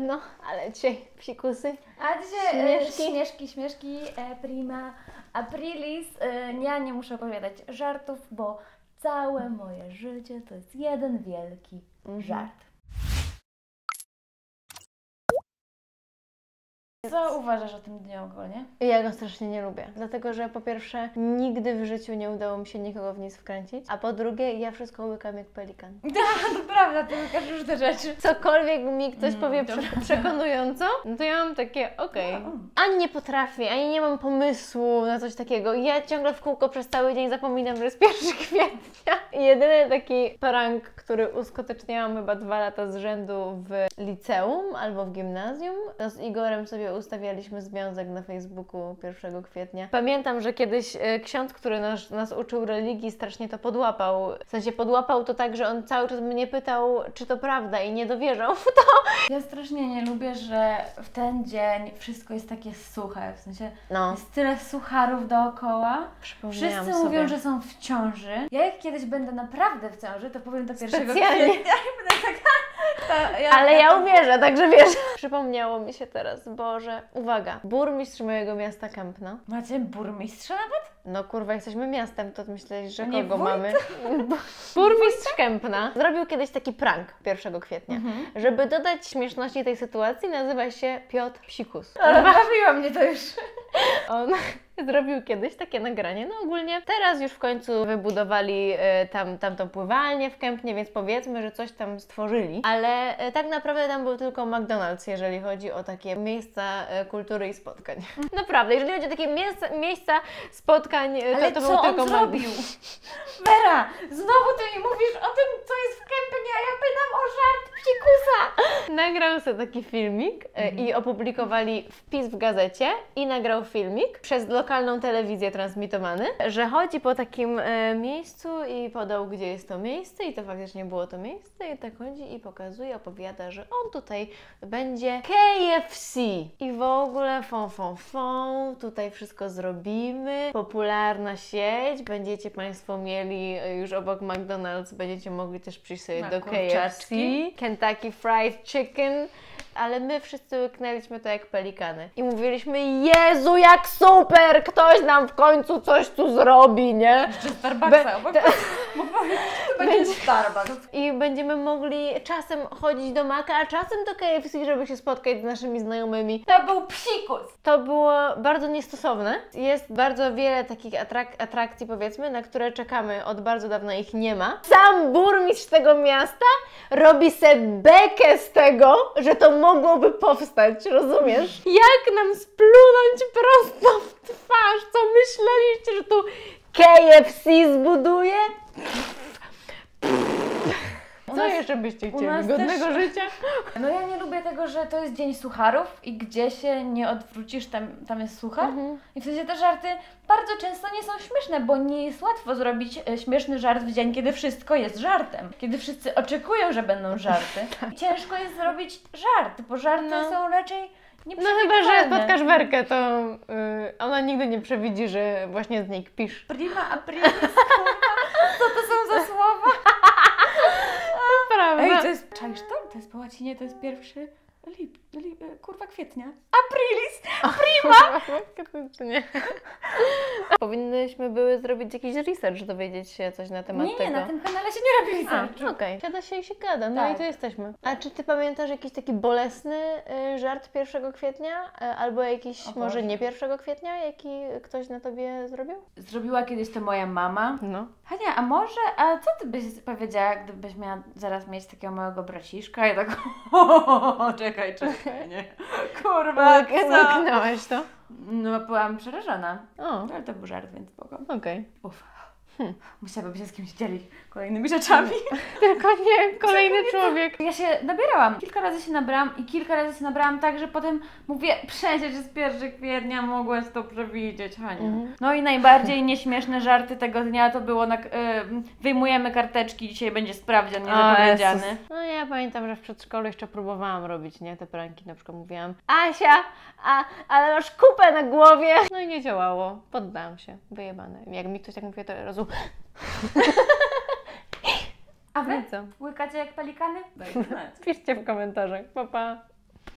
No, ale dzisiaj psikusy. A dzisiaj śmieszki, Śmieszki. śmieszki, śmieszki e, prima aprilis. E, ja nie muszę opowiadać żartów, bo całe moje życie to jest jeden wielki żart. Co uważasz o tym dniu ogólnie? Ja go strasznie nie lubię, dlatego że po pierwsze nigdy w życiu nie udało mi się nikogo w nic wkręcić, a po drugie ja wszystko łykam jak pelikan. Tak, to prawda, ty wykażesz różne rzeczy. Cokolwiek mi ktoś Mm, powie prze- przekonująco, no to ja mam takie, okej. No. Ani nie potrafię, ani nie mam pomysłu na coś takiego. Ja ciągle w kółko przez cały dzień zapominam, że jest 1 kwietnia. I jedyny taki prank, który uskuteczniałam chyba dwa lata z rzędu w liceum albo w gimnazjum, to z Igorem sobie ustawialiśmy związek na Facebooku 1 kwietnia. Pamiętam, że kiedyś e, ksiądz, który nas, nas uczył religii, strasznie to podłapał. W sensie podłapał to tak, że on cały czas mnie pytał, czy to prawda i nie dowierzał w to. Ja strasznie nie lubię, że w ten dzień wszystko jest takie suche, w sensie No, jest tyle sucharów dookoła. Wszyscy sobie. mówią, że są w ciąży. Ja jak kiedyś będę naprawdę w ciąży, to powiem to pierwszego Specjalnie. kwietnia i będę taka... Ja, Ale ja to- uwierzę, także wiesz. Przypomniało mi się teraz, Boże. Uwaga, burmistrz mojego miasta Kępna. Macie burmistrza nawet? No kurwa, jesteśmy miastem, to myślałeś, że A nie kogo mamy? Burmistrz Kępna zrobił kiedyś taki prank 1 kwietnia. Mhm. Żeby dodać śmieszności tej sytuacji, nazywa się Piotr Psikus. Bawiła mnie to już. On zrobił kiedyś takie nagranie. No ogólnie teraz już w końcu wybudowali e, tam, tamtą pływalnię w Kępnie, więc powiedzmy, że coś tam stworzyli. Ale e, tak naprawdę tam był tylko McDonald's, jeżeli chodzi o takie miejsca e, kultury i spotkań. Naprawdę, jeżeli chodzi o takie miejsca, miejsca spotkań, e, Ale to, to był on tylko zrobił? Vera, znowu ty mi mówisz o tym, co jest w Kępnie, a ja pytam o żart psikusa. Nagrał sobie taki filmik e, i opublikowali wpis w gazecie i nagrał filmik przez lokalną telewizję transmitowany, że chodzi po takim e, miejscu i podał, gdzie jest to miejsce i to faktycznie było to miejsce i tak chodzi i pokazuje, opowiada, że on tutaj będzie KFC i w ogóle fon, fon, fon, tutaj wszystko zrobimy, popularna sieć, będziecie Państwo mieli e, już obok McDonald's, będziecie mogli też przyjść sobie Na do KFC. Kentucky Fried Chicken, ale my wszyscy łyknęliśmy to jak pelikany. I mówiliśmy, Jezu, jak super! Ktoś nam w końcu coś tu zrobi, nie? Jeszcze Starbucksa Be- obok. Będzie Starbucks. I będziemy mogli czasem chodzić do Maka, a czasem do KFC, żeby się spotkać z naszymi znajomymi. To był psikus. To było bardzo niestosowne. Jest bardzo wiele takich atrak- atrakcji, powiedzmy, na które czekamy od bardzo dawna ich nie ma. Sam burmistrz tego miasta robi se bekę z tego, że to mogłoby powstać, rozumiesz? Jak nam splunąć prosto w twarz? Co myśleliście, że tu KFC zbuduje? Co jeszcze byście u chcieli? nas Godnego też- życia? No ja nie lubię tego, że to jest dzień sucharów i gdzie się nie odwrócisz, tam, tam jest suchar. Mhm. I w sensie te żarty bardzo często nie są śmieszne, bo nie jest łatwo zrobić e, śmieszny żart w dzień, kiedy wszystko jest żartem. Kiedy wszyscy oczekują, że będą żarty. I ciężko jest zrobić żart, bo żarty No. są raczej No chyba, że spotkasz Werkę, to y, ona nigdy nie przewidzi, że właśnie z niej kpisz. Prima aprilis. Co to są za słowa? Prawda? Ej, to jest, czaisz to? To jest po łacinie, to jest pierwszy lip, lip, kurwa kwietnia. Aprilis! Prima! nie. Powinnyśmy były zrobić jakiś research, dowiedzieć się coś na temat Nie, nie, tego. na tym kanale się nie robi researchu. okej. Siada się i się gada, no Tak. i to jesteśmy. A czy Ty pamiętasz jakiś taki bolesny y, żart 1 kwietnia? Y, albo jakiś, O może nie 1 kwietnia, jaki ktoś na Tobie zrobił? Zrobiła kiedyś to moja mama. No. Hania, a może, a co ty byś powiedziała, gdybyś miała zaraz mieć takiego małego braciszka i tak, o, czekaj, czekaj, nie, kurwa, co? Zamknęłaś to? No, byłam przerażona, O, ale to był żart, więc spoko. okej. Uff. Musiałabym się z kimś dzielić kolejnymi rzeczami. Tylko nie kolejny człowiek. Ja się nabierałam. Kilka razy się nabrałam i kilka razy się nabrałam tak, że potem mówię, przecież jest 1 kwietnia, mogłaś to przewidzieć, Hania. Mhm. No i najbardziej nieśmieszne żarty tego dnia to było, na, wyjmujemy karteczki, dzisiaj będzie sprawdzian niezapowiedziany. No ja pamiętam, że w przedszkolu jeszcze próbowałam robić, nie? Te pranki na przykład mówiłam Asia, a, ale masz kupę na głowie. No i nie działało. Poddałam się. Wyjebane. Jak mi ktoś tak mówi, to od A wy? no co? Łykacie jak pelikany? Dajcie znać. Piszcie w komentarzach. Pa, pa.